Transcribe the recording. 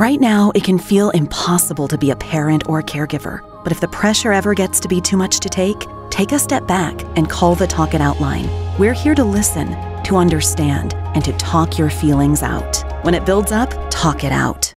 Right now, it can feel impossible to be a parent or a caregiver, but if the pressure ever gets to be too much to take, take a step back and call the Talk It Out line. We're here to listen, to understand, and to talk your feelings out. When it builds up, talk it out.